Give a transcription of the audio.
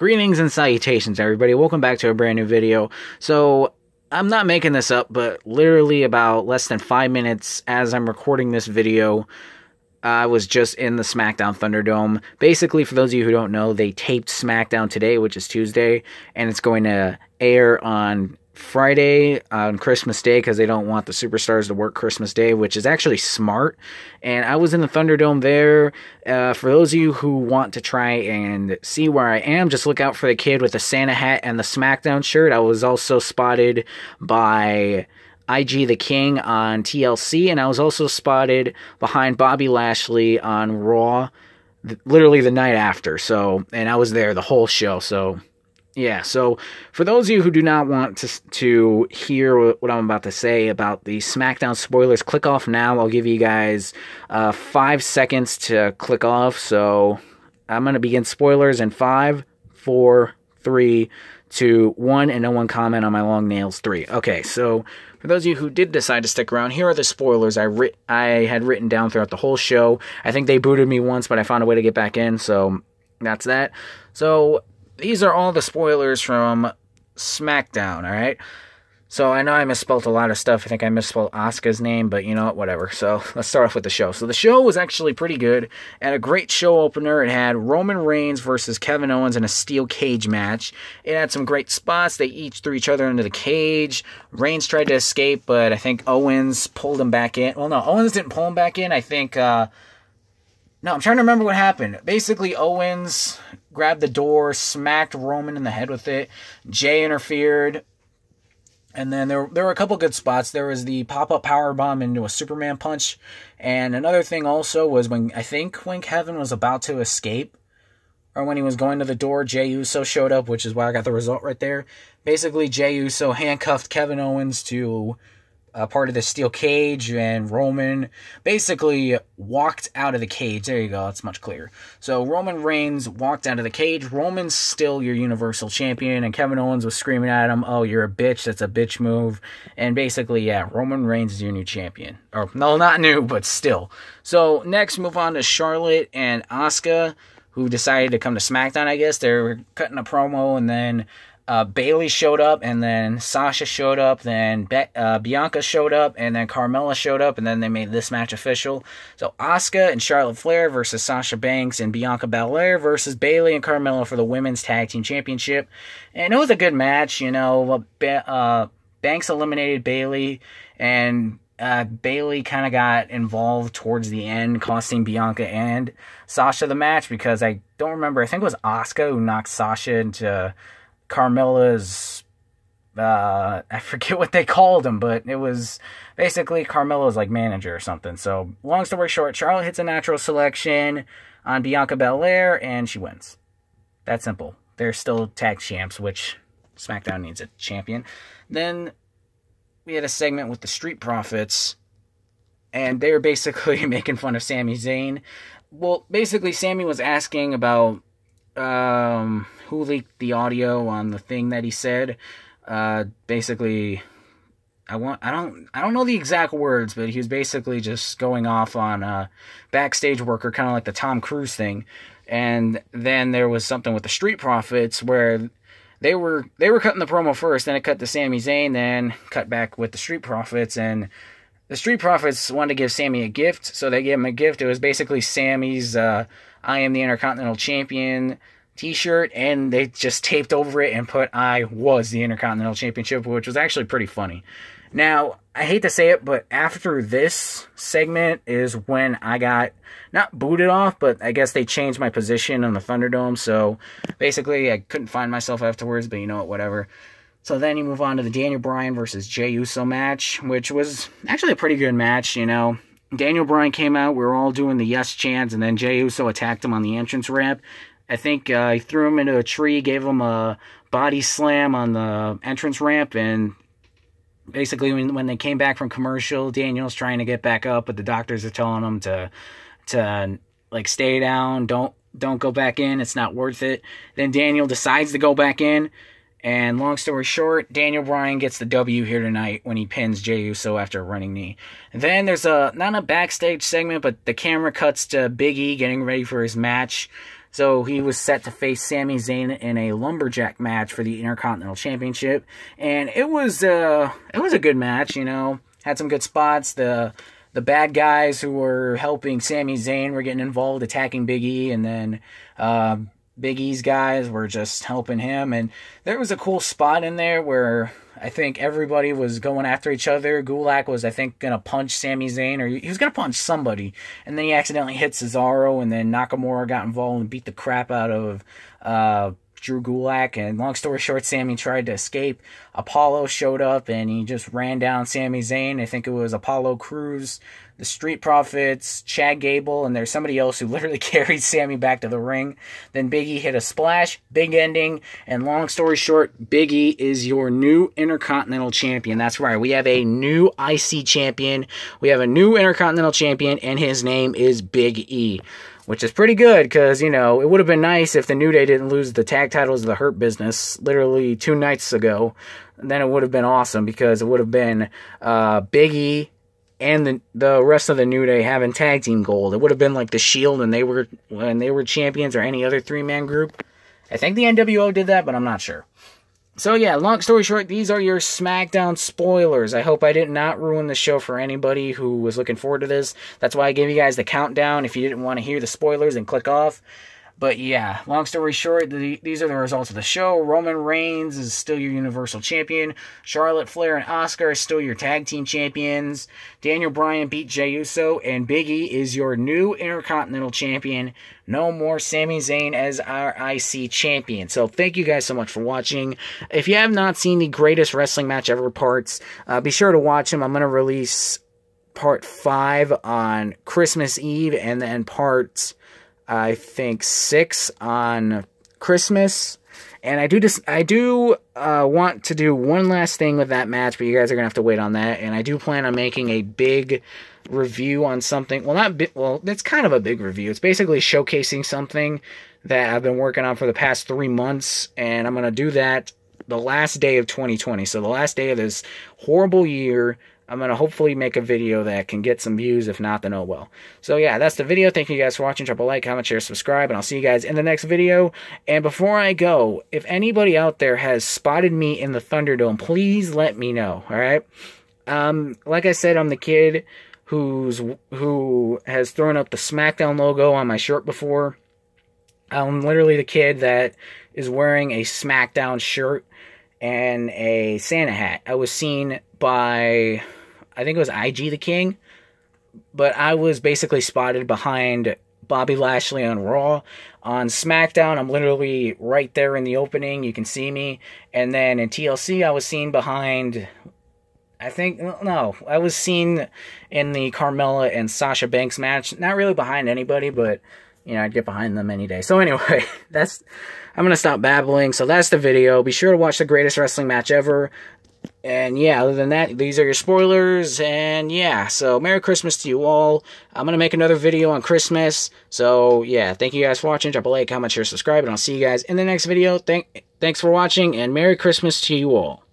Greetings and salutations, everybody. Welcome back to a brand new video. So, I'm not making this up, but literally about less than five minutes as I'm recording this video, I was just in the SmackDown Thunderdome. Basically, for those of you who don't know, they taped SmackDown today, which is Tuesday, and it's going to air on Friday on Christmas Day because they don't want the superstars to work Christmas Day, which is actually smart. And I was in the Thunderdome there. Uh, for those of you who want to try and see where I am, just look out for the kid with the Santa hat and the SmackDown shirt. I was also spotted by. IG the King on TLC, and I was also spotted behind Bobby Lashley on Raw, literally the night after. So, and I was there the whole show. So, yeah, so for those of you who do not want to to hear what I'm about to say about the SmackDown spoilers, click off now. I'll give you guys uh, five seconds to click off. So I'm going to begin spoilers in five, four, three, two, one, and no one comment on my long nails. Three. Okay, so for those of you who did decide to stick around, here are the spoilers I writ- I had written down throughout the whole show. I think they booted me once, but I found a way to get back in, so that's that. So these are all the spoilers from SmackDown, alright? So I know I misspelled a lot of stuff. I think I misspelled Asuka's name, but you know what, whatever. So let's start off with the show. So the show was actually pretty good and a great show opener. It had Roman Reigns versus Kevin Owens in a steel cage match. It had some great spots. They each threw each other into the cage. Reigns tried to escape, but I think Owens pulled him back in. Well, no, Owens didn't pull him back in. I think uh, no, I'm trying to remember what happened. Basically, Owens grabbed the door, smacked Roman in the head with it. Jey interfered. And then there, there were a couple good spots. There was the pop up power bomb into a Superman punch. And another thing also was when I think when Kevin was about to escape, or when he was going to the door, Jey Uso showed up, which is why I got the result right there. Basically, Jey Uso handcuffed Kevin Owens to a part of the steel cage, and Roman basically walked out of the cage. There you go, that's much clearer. So Roman Reigns walked out of the cage. Roman's still your Universal Champion, and Kevin Owens was screaming at him, "Oh, you're a bitch! That's a bitch move!" And basically, yeah, Roman Reigns is your new champion. Or no, not new, but still. So next, move on to Charlotte and Asuka, who decided to come to SmackDown. I guess they're cutting a promo, and then uh, Bayley showed up, and then Sasha showed up, then Be- uh, Bianca showed up, and then Carmella showed up, and then they made this match official. So Asuka and Charlotte Flair versus Sasha Banks and Bianca Belair versus Bayley and Carmella for the Women's Tag Team Championship. And it was a good match, you know. Uh, Banks eliminated Bayley, and uh, Bayley kind of got involved towards the end, costing Bianca and Sasha the match because I don't remember. I think it was Asuka who knocked Sasha into Carmella's uh, I forget what they called him, but it was basically Carmella's like manager or something. So, long story short, Charlotte hits a natural selection on Bianca Belair and she wins. That simple. They're still tag champs, which SmackDown needs a champion. Then we had a segment with the Street Profits, and they were basically making fun of Sami Zayn. Well, basically, Sami was asking about um, who leaked the audio on the thing that he said. Uh, basically, I want I don't I don't know the exact words, but he was basically just going off on a backstage worker, kind of like the Tom Cruise thing. And then there was something with the Street Profits where they were they were cutting the promo first, then it cut to Sami Zayn, then cut back with the Street Profits, and the Street Profits wanted to give Sami a gift, so they gave him a gift. It was basically Sami's uh, "I am the Intercontinental Champion" t-shirt and they just taped over it and put I was the Intercontinental Championship, which was actually pretty funny. Now, I hate to say it, but after this segment is when I got not booted off, but I guess they changed my position on the Thunderdome. So basically, I couldn't find myself afterwards, but you know what, whatever. So then you move on to the Daniel Bryan versus Jey Uso match, which was actually a pretty good match, you know. Daniel Bryan came out, we were all doing the yes chants, and then Jey Uso attacked him on the entrance ramp. I think uh, he threw him into a tree, gave him a body slam on the entrance ramp, and basically when, when they came back from commercial, Daniel's trying to get back up, but the doctors are telling him to to like stay down, don't don't go back in, it's not worth it. Then Daniel decides to go back in, and long story short, Daniel Bryan gets the W here tonight when he pins Jey Uso after a running knee. then there's a not a backstage segment, but the camera cuts to Big E getting ready for his match So he was set to face Sami Zayn in a lumberjack match for the Intercontinental Championship, and it was uh it was a good match. You know, had some good spots. The the bad guys who were helping Sami Zayn were getting involved, attacking Big E, and then uh, Big E's guys were just helping him. And there was a cool spot in there where I think everybody was going after each other. Gulak was, I think, going to punch Sami Zayn, or he was going to punch somebody. And then he accidentally hit Cesaro, and then Nakamura got involved and beat the crap out of uh, Drew Gulak. And long story short, Sami tried to escape. Apollo showed up and he just ran down Sami Zayn. I think it was Apollo Crews, the Street Profits, Chad Gable, and there's somebody else who literally carried Sami back to the ring. Then Biggie hit a splash, big ending, and long story short, Biggie is your new Intercontinental Champion. That's right, we have a new IC champion, we have a new Intercontinental Champion, and his name is Big E which is pretty good because, you know, it would have been nice if the New Day didn't lose the tag titles of the Hurt Business literally two nights ago. Then it would have been awesome because it would have been uh, Biggie and the the rest of the New Day having tag team gold. It would have been like the Shield and they were when they were champions or any other three man group. I think the NWO did that, but I'm not sure. So yeah, long story short, these are your SmackDown spoilers. I hope I did not ruin the show for anybody who was looking forward to this. That's why I gave you guys the countdown. If you didn't want to hear the spoilers and click off, but yeah, long story short, the, these are the results of the show. Roman Reigns is still your Universal Champion. Charlotte Flair and Asuka are still your Tag Team Champions. Daniel Bryan beat Jey Uso, and Biggie is your new Intercontinental Champion. No more Sami Zayn as our IC Champion. So thank you guys so much for watching. If you have not seen the Greatest Wrestling Match Ever parts, uh, be sure to watch them. I'm going to release part 5 on Christmas Eve and then parts I think six on Christmas. And I do just I do uh, want to do one last thing with that match, but you guys are gonna have to wait on that. And I do plan on making a big review on something. Well, not big. Well, it's kind of a big review. It's basically showcasing something that I've been working on for the past three months, and I'm gonna do that the last day of 2020. So the last day of this horrible year I'm going to hopefully make a video that can get some views. If not, then oh well. So yeah, that's the video. Thank you guys for watching. Drop a like, comment, share, subscribe, and I'll see you guys in the next video. And before I go, if anybody out there has spotted me in the Thunderdome, please let me know, alright? Um, like I said, I'm the kid who's who has thrown up the SmackDown logo on my shirt before. I'm literally the kid that is wearing a SmackDown shirt and a Santa hat. I was seen by I think it was IG the King, but I was basically spotted behind Bobby Lashley on Raw. On SmackDown, I'm literally right there in the opening. You can see me. And then in TLC, I was seen behind. I think no, I was seen in the Carmella and Sasha Banks match. Not really behind anybody, but you know I'd get behind them any day. So anyway, that's I'm gonna stop babbling. So that's the video. Be sure to watch the greatest wrestling match ever. And yeah, other than that, these are your spoilers. And yeah, so Merry Christmas to you all. I'm going to make another video on Christmas. So yeah, thank you guys for watching. Drop a like, comment, share, subscribe, and I'll see you guys in the next video. Thank, thanks for watching, and Merry Christmas to you all.